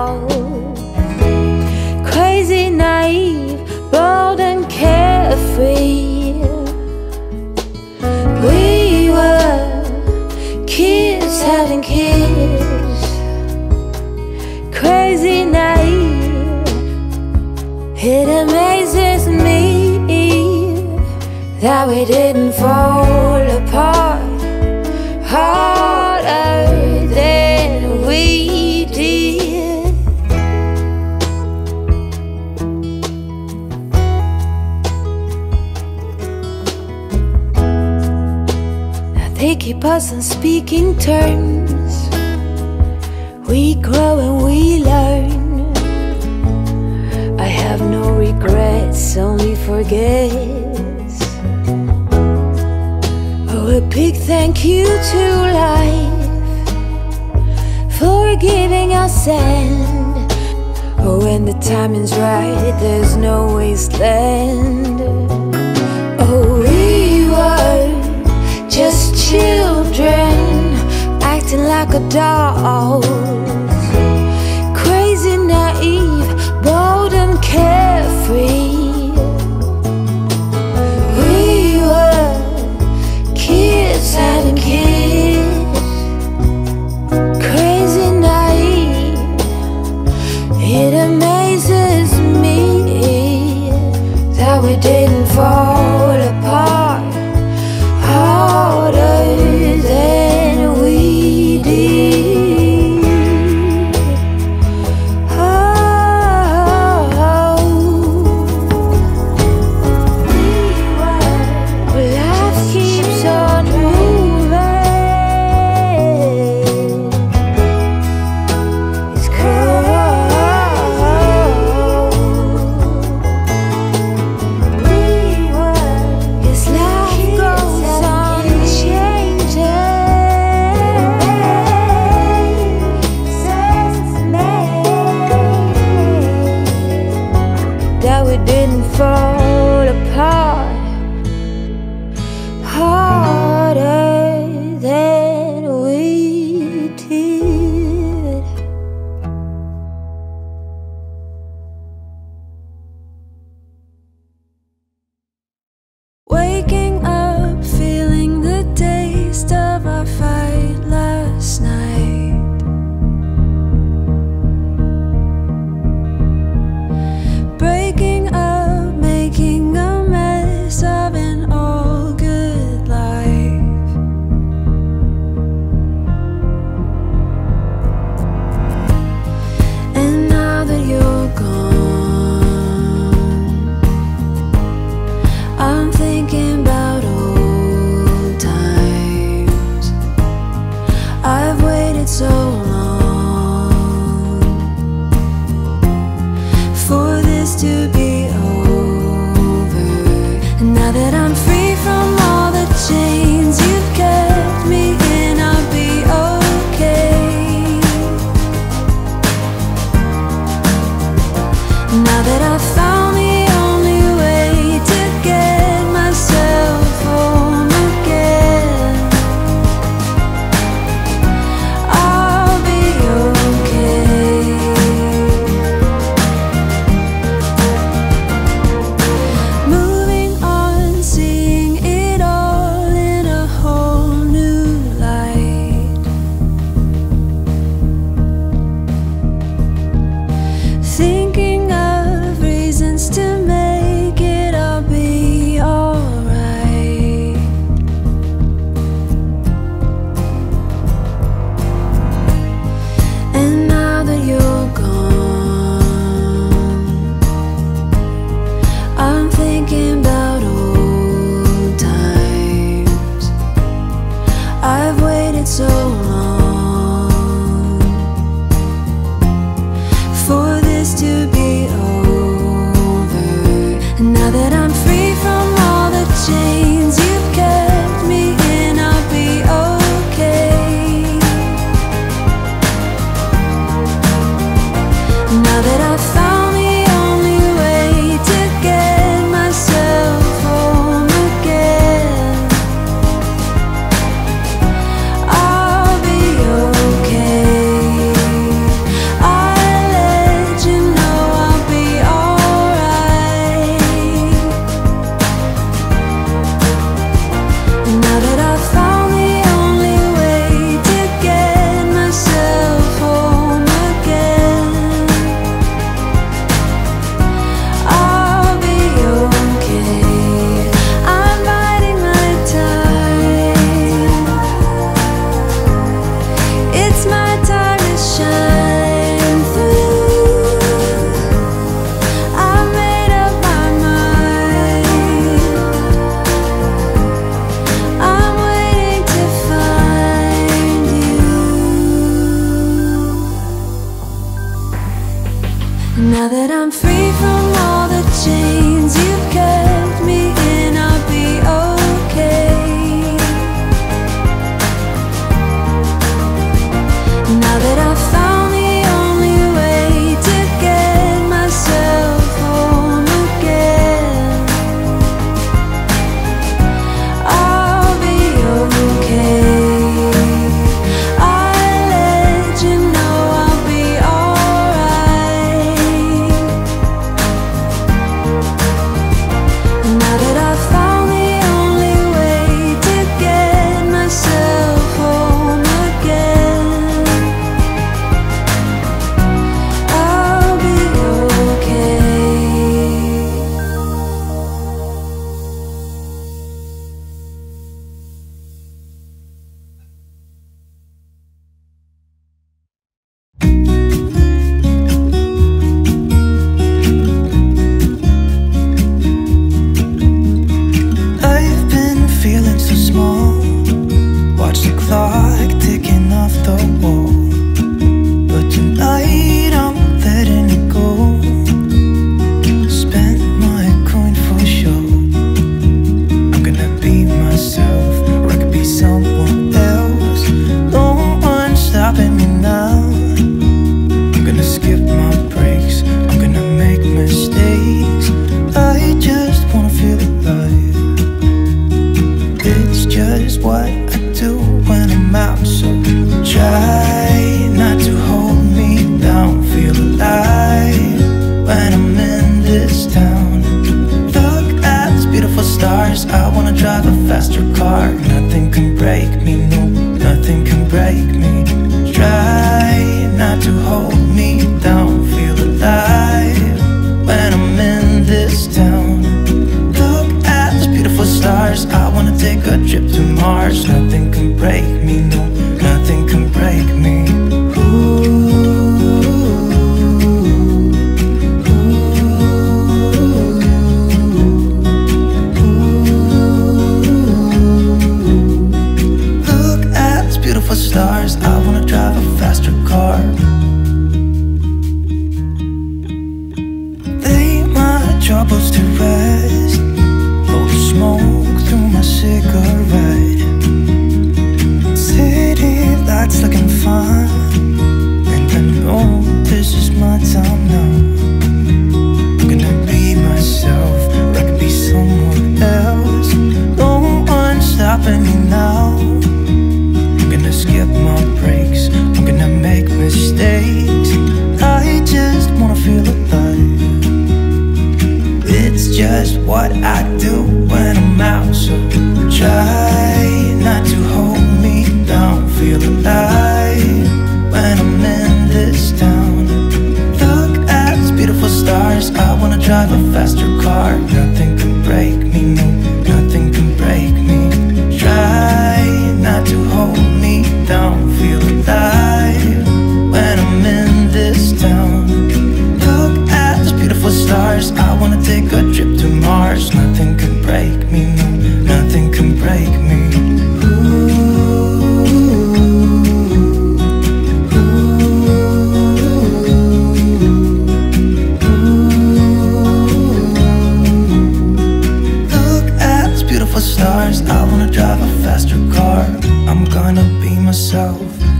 adults. Crazy, naive, bold, and carefree. We were kids having kids. Crazy, naive. It amazes me that we didn't fall apart keep us on speaking terms. We grow and we learn. I have no regrets, only forgets. Oh, a big thank you to life for giving us sand. Oh, when the timing's right, there's no wasteland. Children acting like adults. Crazy, naive, bold, and carefree.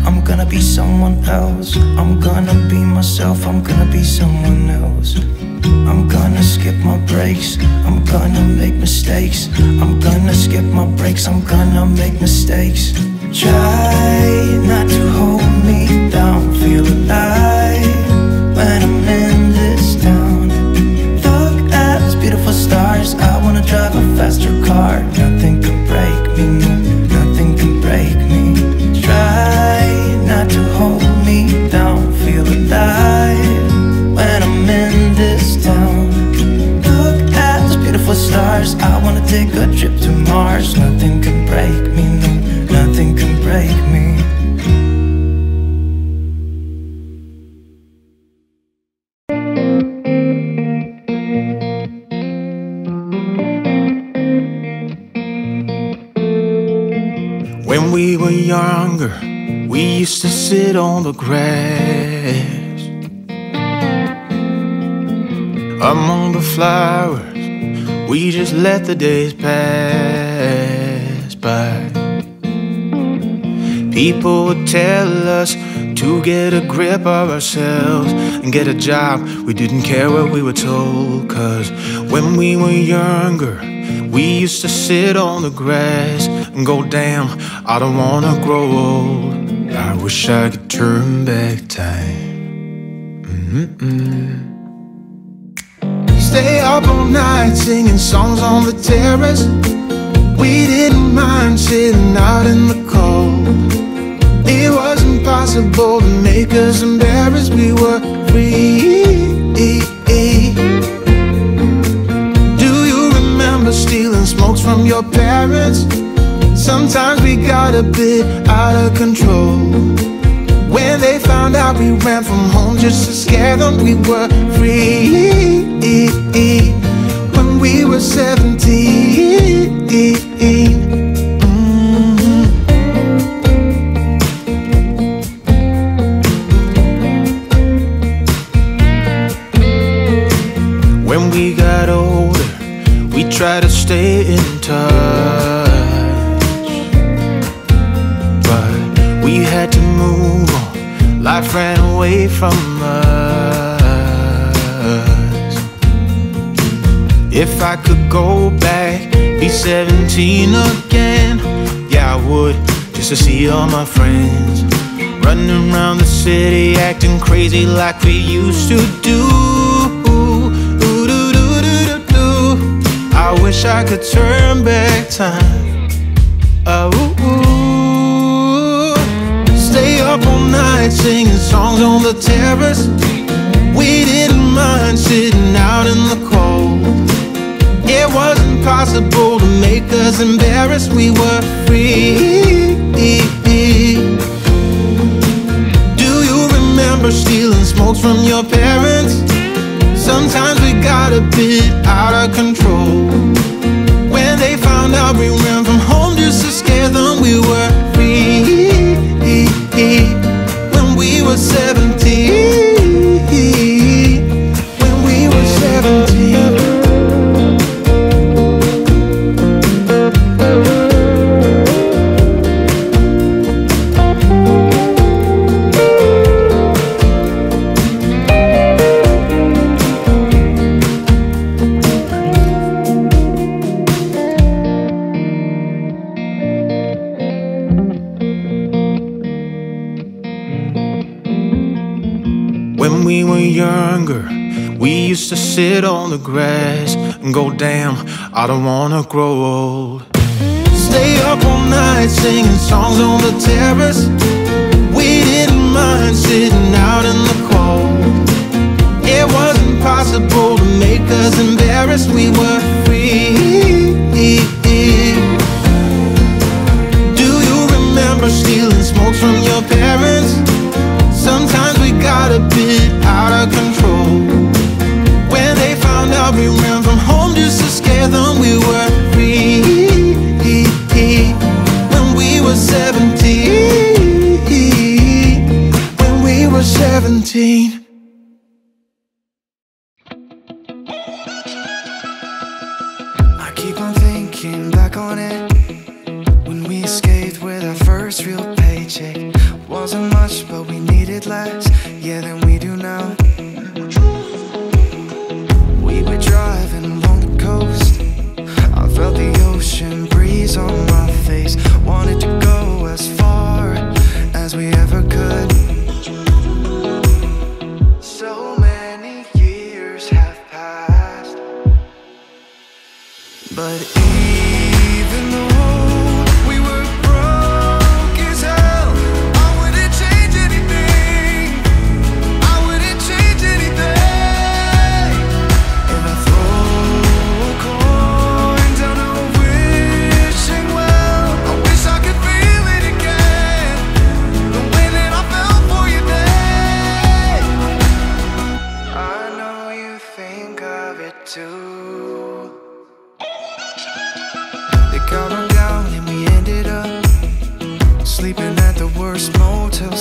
I'm gonna be someone else. I'm gonna be myself. I'm gonna be someone else. I'm gonna skip my breaks. I'm gonna make mistakes. I'm gonna skip my breaks. I'm gonna make mistakes. Try not to hold me down. Feel alive when I'm in this town. Look at these beautiful stars. I wanna drive a faster car. Nothing can break me, nothing can break me. Take a trip to Mars. Nothing can break me, no, nothing can break me. When we were younger, we used to sit on the grass among the flowers. We just let the days pass by. People would tell us to get a grip of ourselves and get a job. We didn't care what we were told, cause when we were younger, we used to sit on the grass and go, damn, I don't wanna grow old. I wish I could turn back time. Mm-mm. Stay up all night singing songs on the terrace. We didn't mind sitting out in the cold. It wasn't possible to make us embarrassed. We were free. Do you remember stealing smokes from your parents? Sometimes we got a bit out of control. When they found out we ran from home just to scare them, we were free. When we were 17. 17 again, yeah, I would just to see all my friends. Running around the city acting crazy like we used to do. Ooh-doo-doo-doo-doo-doo. I wish I could turn back time. Oh, ooh. stay up all night singing songs on the terrace. We didn't mind sitting out in the cold. It wasn't possible to make us embarrassed. We were free. Do you remember stealing smokes from your parents? Sometimes we got a bit out of control. When they found out we ran from home just to scare them, we were were younger, we used to sit on the grass and go, damn, I don't wanna grow old. Stay up all night singing songs on the terrace. We didn't mind sitting out in the cold. It wasn't possible to make us embarrassed. We were free. Do you remember stealing smokes from your parents? Sometimes we got a bit out of control. When they found out we ran from home just to scare them, we were free. When we were 17. When we were 17. I keep on thinking back on it too. They got run down and we ended up sleeping at the worst motel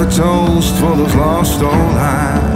have a toast for those lost old eyes.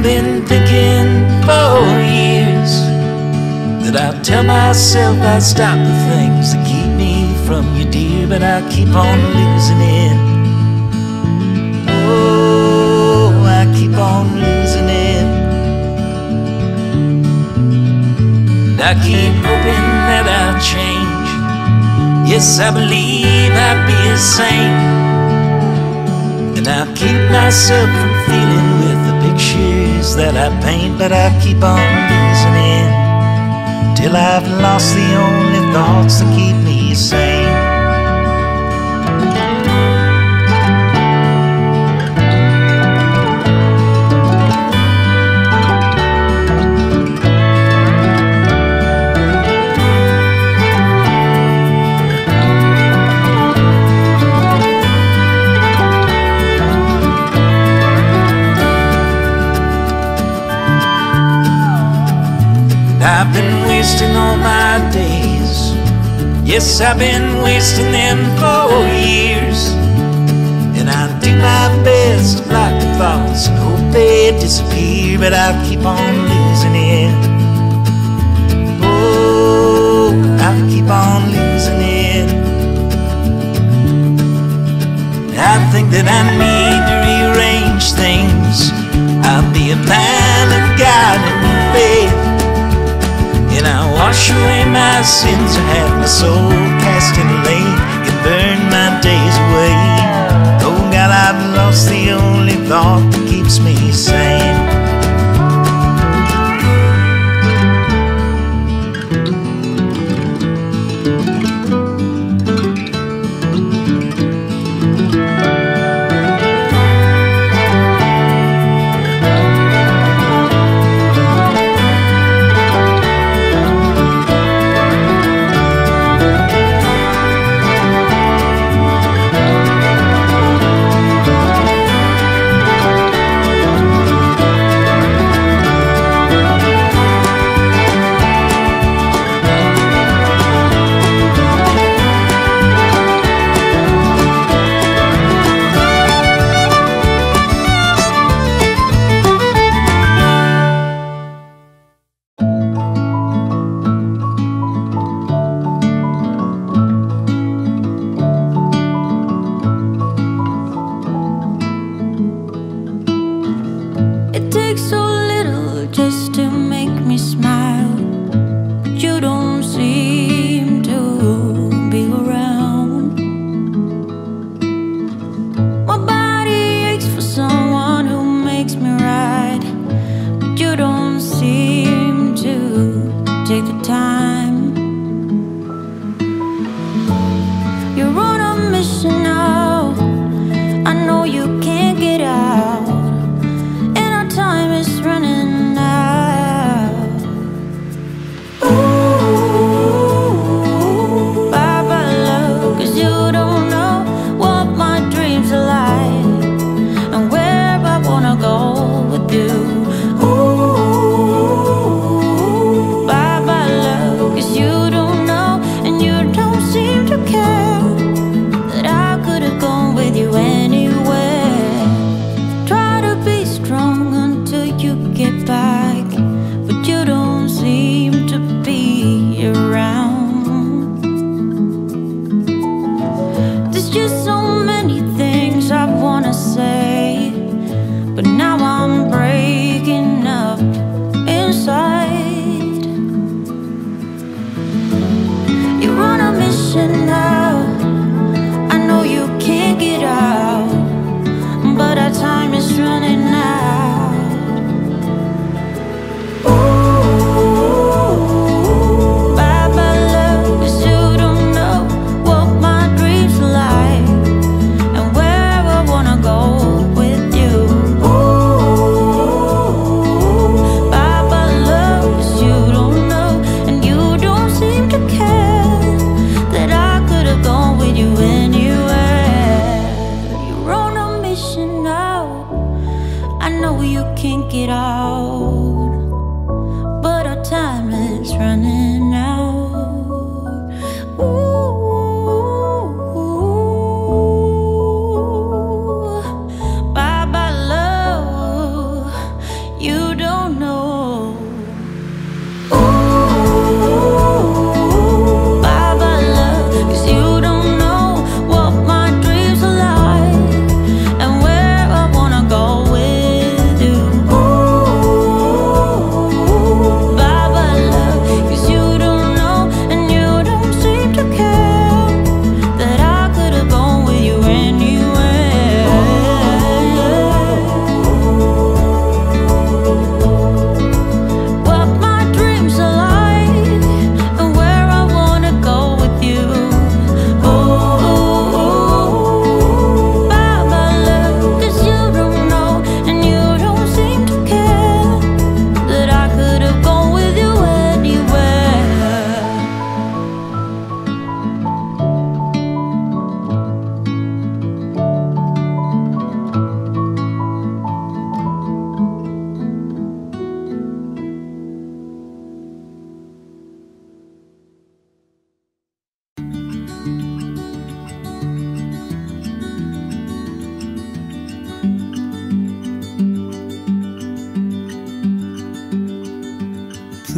I've been thinking for years that I'll tell myself I'll stop the things that keep me from you, dear, but I keep on losing it. Oh, I keep on losing it. And I keep hoping that I'll change. Yes, I believe I'll be a saint. And I'll keep myself from feeling with the that I paint, but I keep on losing it till I've lost the only thoughts that keep me sane. Yes, I've been wasting them for years. And I do my best to block the thoughts and hope they disappear, but I keep on losing it. Oh, I keep on losing it. I think that I need to rearrange things. I'll be a man of God and faith. And I wash away my sins and have my soul cast in lake and burn my days away. Oh God, I've lost the only thought that keeps me sane.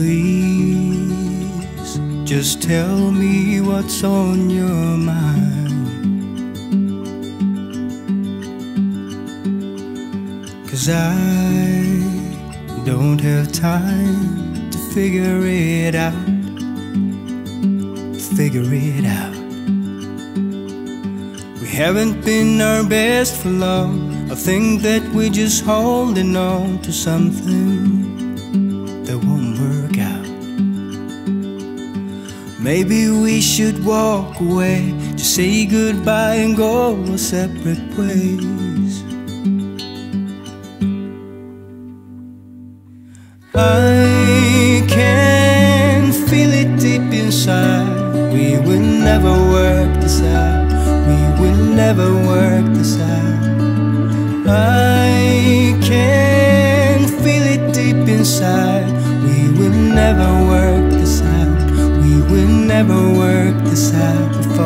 Please just tell me what's on your mind. Cause I don't have time to figure it out. Figure it out. We haven't been our best for long. I think that we're just holding on to something Maybe we should walk away, just say goodbye and go our separate ways. I can feel it deep inside. We will never work this out. We will never work this out. I can feel it deep inside. We will never work. We never work this out. We're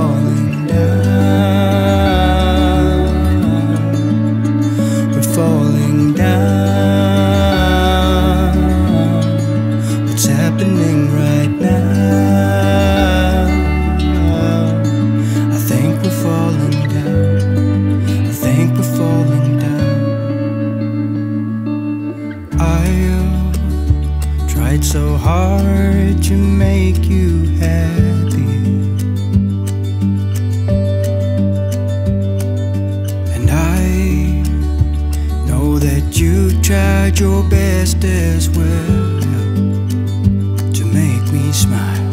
smile.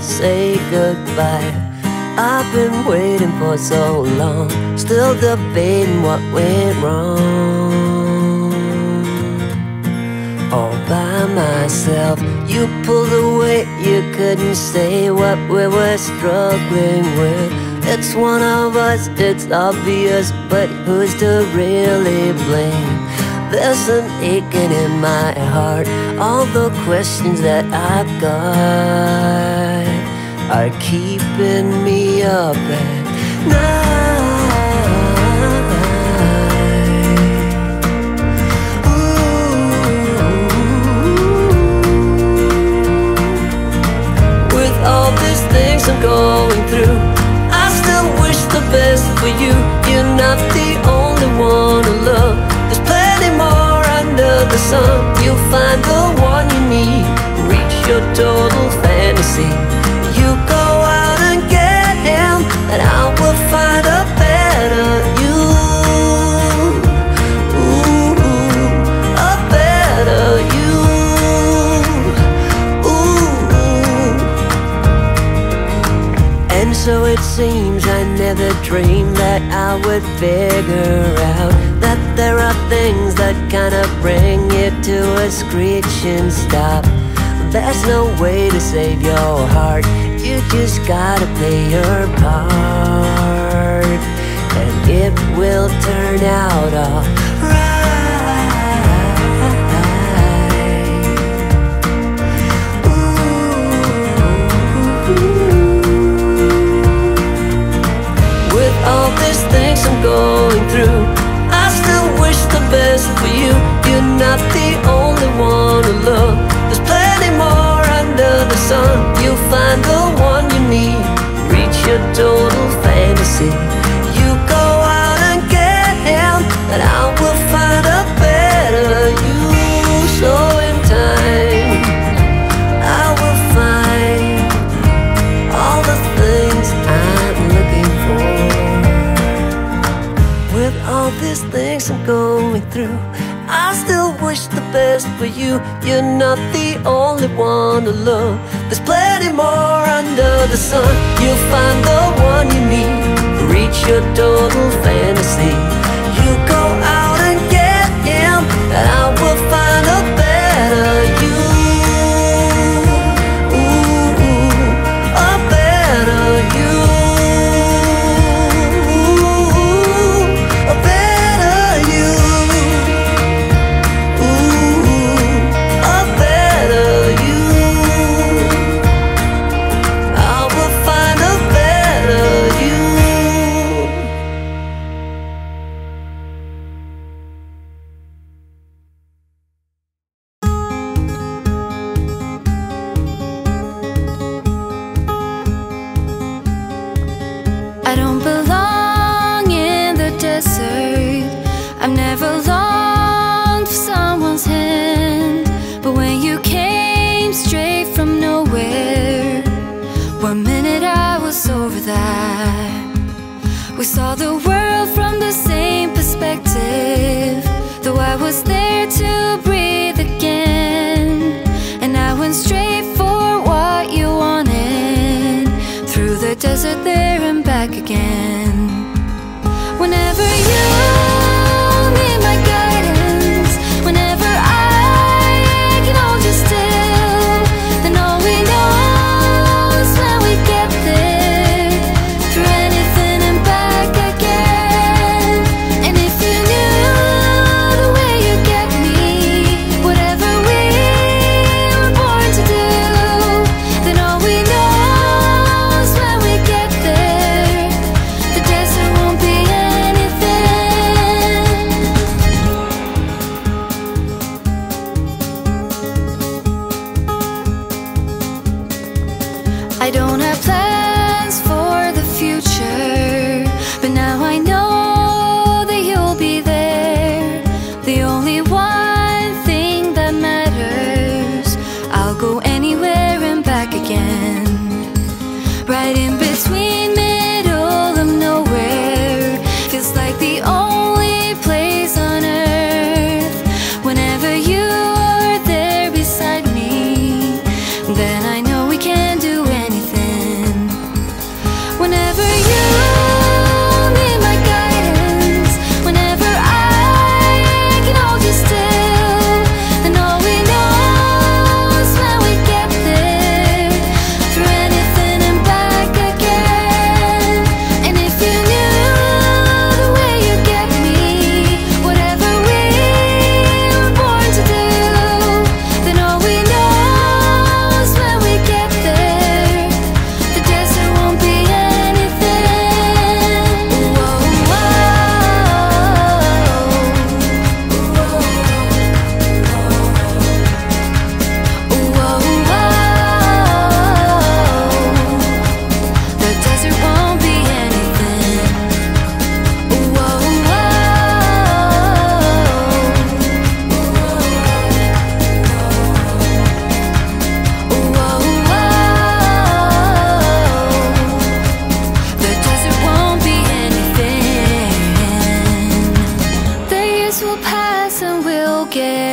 Say goodbye. I've been waiting for so long, still debating what went wrong. All by myself, you pulled away, you couldn't say what we were struggling with. It's one of us, it's obvious, but who's to really blame? There's an aching in my heart, all the questions that I've got are keeping me up at night. Ooh. With all these things I'm going through, I still wish the best for you. You're not the only one to love. Under the sun. You'll find the one you need. Reach your total fantasy. You go out and get him, and I will find a better you. Ooh, a better you. Ooh. And so it seems I never dreamed that I would figure out that there are things that kind of bring you to a screeching stop. There's no way to save your heart, you just gotta play your part. And it will turn out alright. all these things I'm going through best for you. You're not the only one alone There's plenty more under the sun. You'll find the one you need. Reach your total fantasy. You go out and get him And I'll through. I still wish the best for you. You're not the only one alone. love. There's plenty more under the sun. You'll find the one you need. Reach your total fantasy.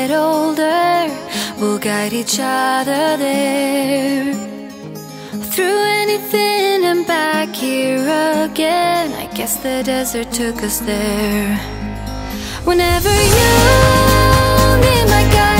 get older, we'll guide each other there. Through anything and back here again. I guess the desert took us there. Whenever you need my.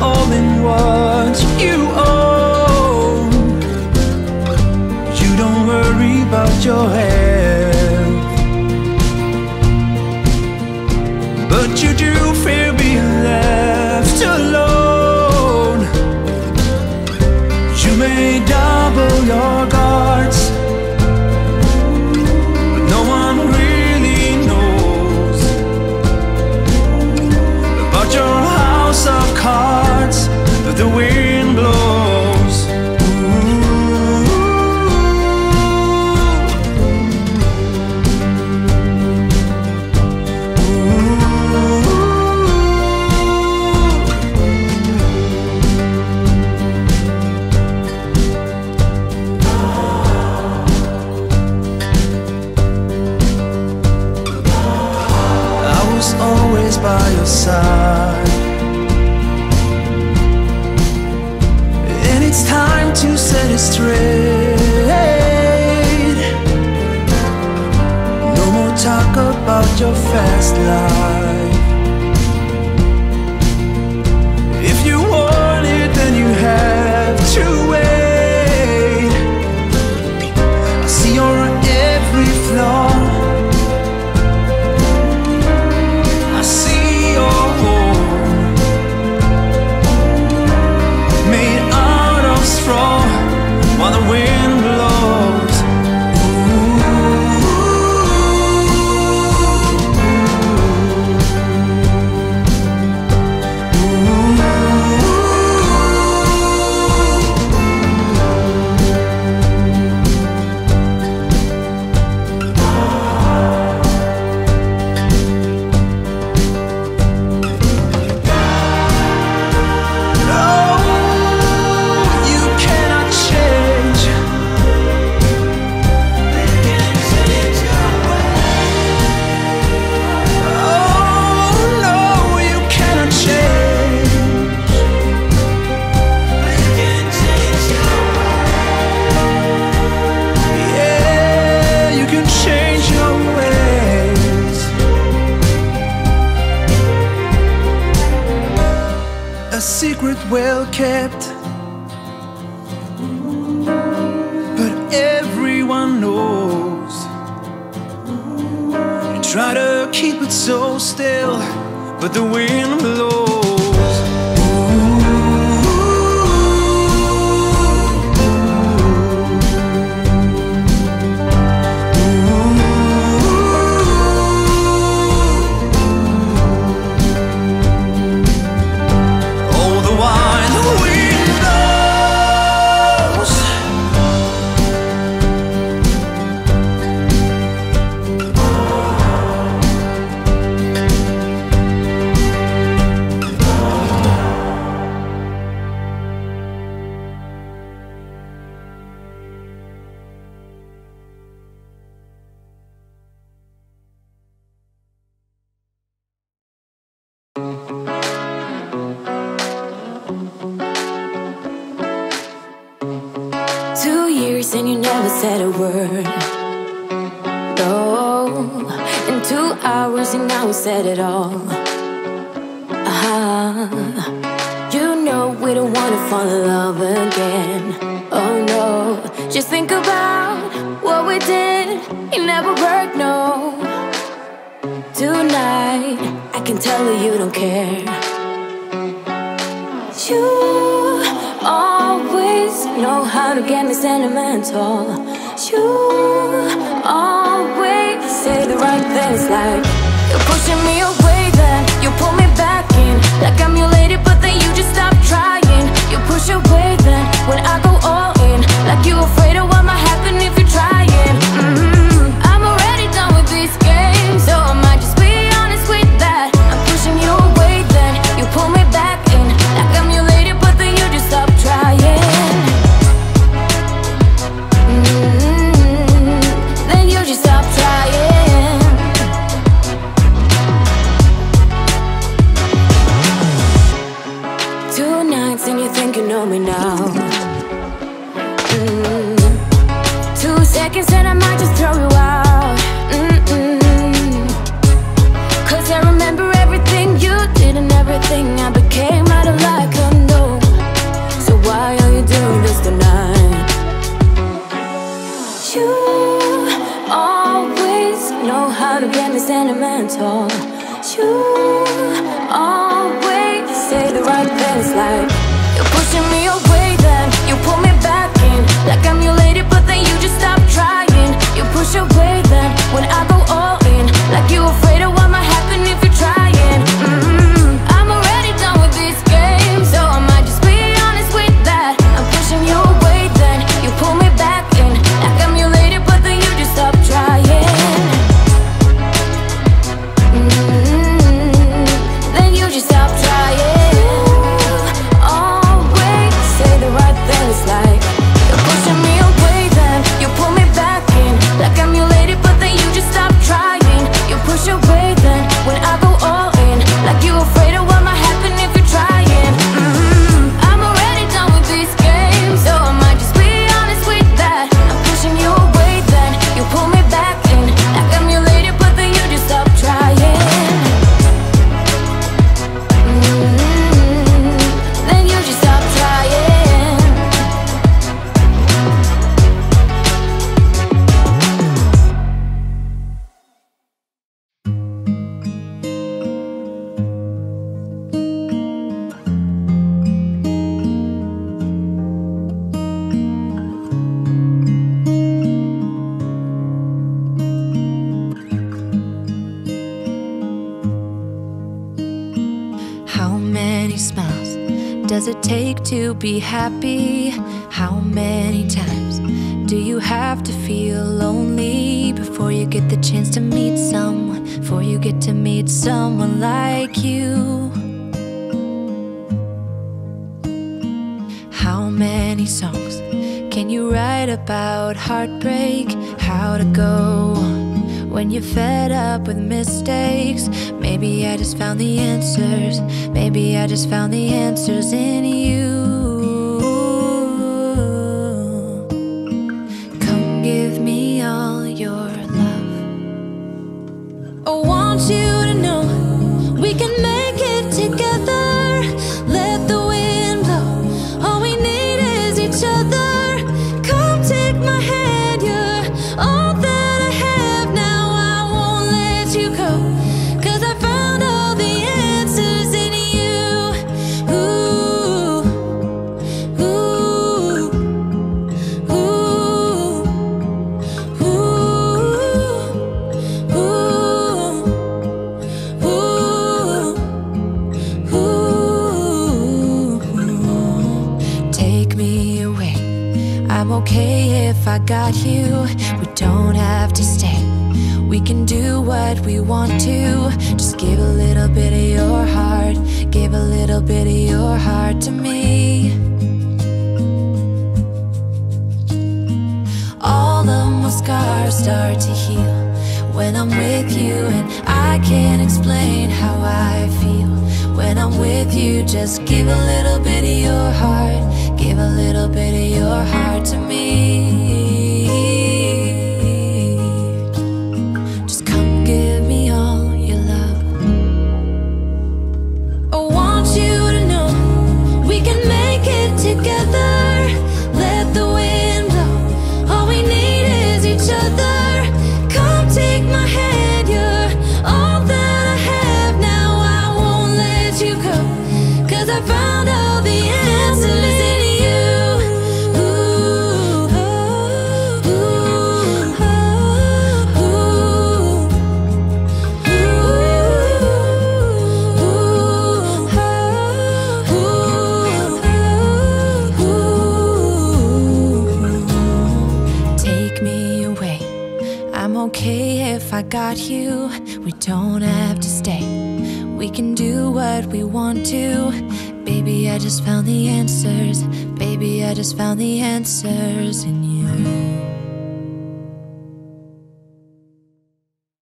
all in what you own. You don't worry about your health, but you do love. what we did, it never worked, no. Tonight, I can tell you don't care. You always know how to get me sentimental. You always say the right things like you're pushing me away, then you pull me back in like I'm your lady, but then you just stop trying. You push away, then when I go all in, like you're afraid. be happy? How many times do you have to feel lonely before you get the chance to meet someone? Before you get to meet someone like you? How many songs can you write about heartbreak? How to go when you're fed up with mistakes? Maybe I just found the answers. Maybe I just found the answers in you.